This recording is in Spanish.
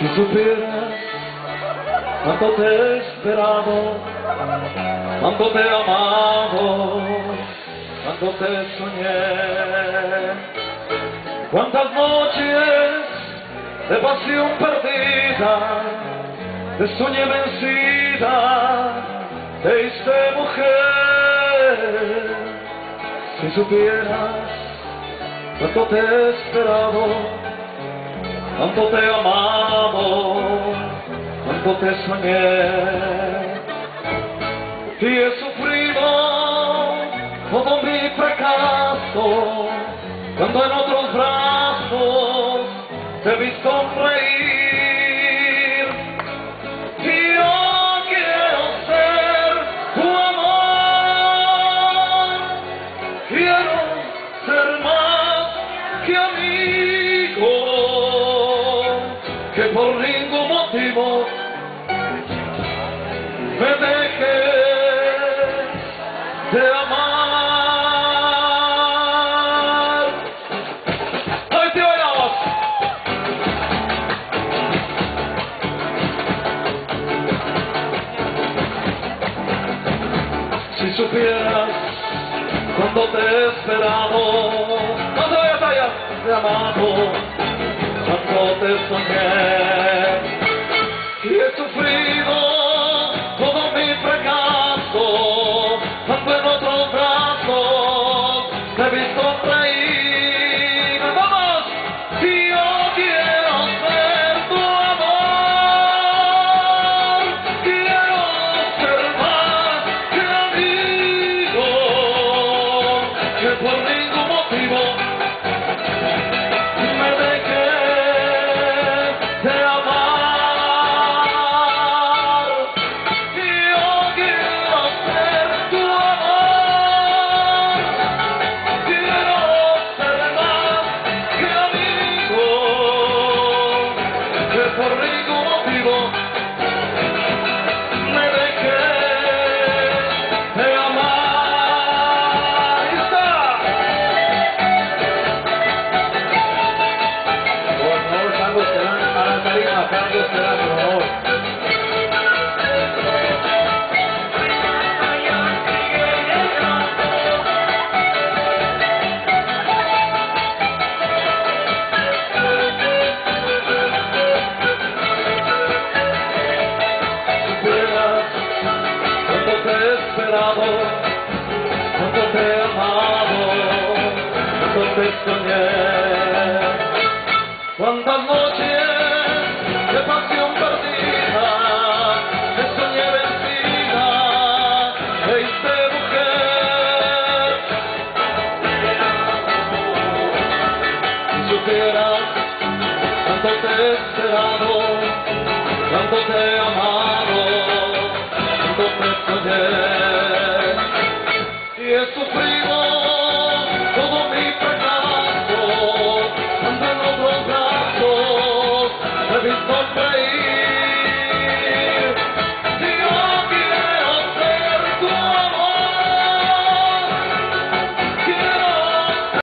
Si supieras cuánto te he esperado, cuánto te he amado, cuánto te soñé, cuántas noches de pasión perdida, de sueño vencida, te hice mujer. Si supieras cuánto te he esperado, cuánto te he amado, cuánto te soñé. Y he sufrido todo mi fracaso, cuando en otros brazos te vi sonreír. Y yo quiero ser tu amor, quiero ser más que amigo, supieras cuando te he esperado, te vayas allá, te he amado, cuando te soñé, te amado, cuando te soñé. Cuántas noches de pasión perdida, te soñé vencida, te hice mujer. Si supieras cuánto te he esperado, cuánto te he amado, cuánto te soñé. sofrer.